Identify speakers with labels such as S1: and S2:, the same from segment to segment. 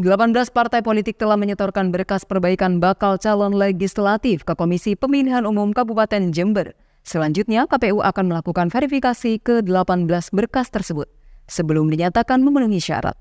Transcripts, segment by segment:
S1: 18 partai politik telah menyetorkan berkas perbaikan bakal calon legislatif ke Komisi Pemilihan Umum Kabupaten Jember. Selanjutnya, KPU akan melakukan verifikasi ke 18 berkas tersebut sebelum dinyatakan memenuhi syarat.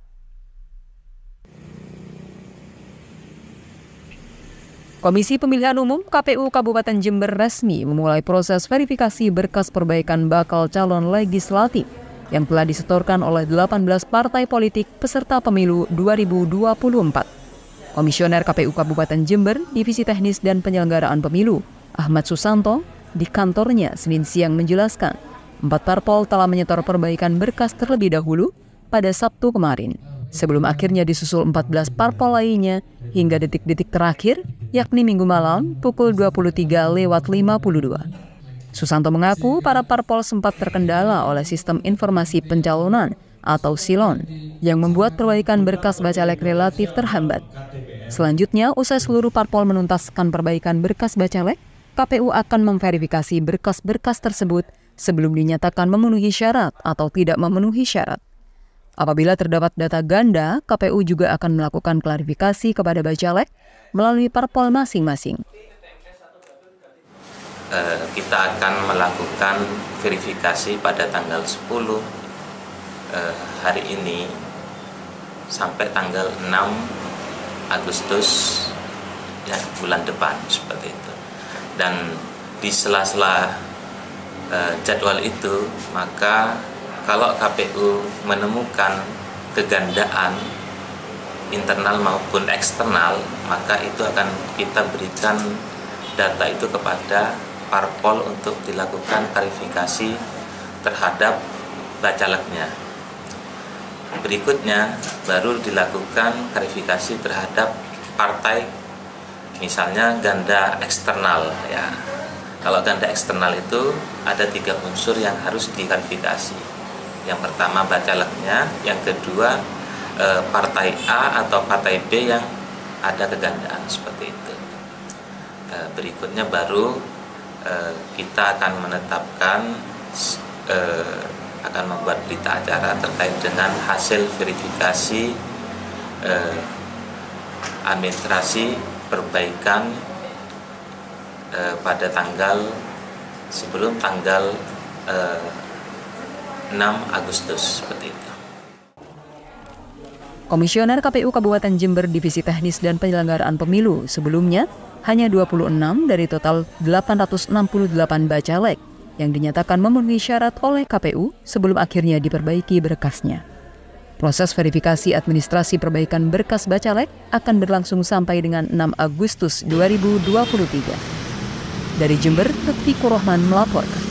S1: Komisi Pemilihan Umum KPU Kabupaten Jember resmi memulai proses verifikasi berkas perbaikan bakal calon legislatif yang telah disetorkan oleh 18 partai politik peserta pemilu 2024. Komisioner KPU Kabupaten Jember, Divisi Teknis dan Penyelenggaraan Pemilu, Ahmad Susanto, di kantornya Senin siang menjelaskan, empat parpol telah menyetor perbaikan berkas terlebih dahulu pada Sabtu kemarin, sebelum akhirnya disusul 14 parpol lainnya hingga detik-detik terakhir, yakni minggu malam pukul 23 lewat 52. Susanto mengaku para parpol sempat terkendala oleh sistem informasi pencalonan atau silon yang membuat perbaikan berkas bacalek relatif terhambat. Selanjutnya, usai seluruh parpol menuntaskan perbaikan berkas bacalek, KPU akan memverifikasi berkas-berkas tersebut sebelum dinyatakan memenuhi syarat atau tidak memenuhi syarat. Apabila terdapat data ganda, KPU juga akan melakukan klarifikasi kepada bacalek melalui parpol masing-masing.
S2: Eh, kita akan melakukan verifikasi pada tanggal 10 eh, hari ini sampai tanggal 6 Agustus ya bulan depan seperti itu. Dan di sela-sela eh, jadwal itu maka kalau KPU menemukan kegandaan internal maupun eksternal maka itu akan kita berikan data itu kepada parpol untuk dilakukan klarifikasi terhadap bacaleknya. Berikutnya baru dilakukan klarifikasi terhadap partai misalnya ganda eksternal ya. Kalau ganda eksternal itu ada tiga unsur yang harus diklarifikasi. Yang pertama bacaleknya, yang kedua eh, partai A atau partai B yang ada kegandaan seperti itu. Eh, berikutnya baru Eh, kita akan menetapkan eh, akan membuat berita acara terkait dengan hasil verifikasi eh, administrasi perbaikan pada tanggal sebelum tanggal 6 Agustus seperti itu.
S1: Komisioner KPU Kabupaten Jember Divisi Teknis dan Penyelenggaraan Pemilu sebelumnya hanya 26 dari total 868 bacalek yang dinyatakan memenuhi syarat oleh KPU sebelum akhirnya diperbaiki berkasnya. Proses verifikasi administrasi perbaikan berkas bacalek akan berlangsung sampai dengan 6 Agustus 2023. Dari Jember, Tepi Rohman melaporkan.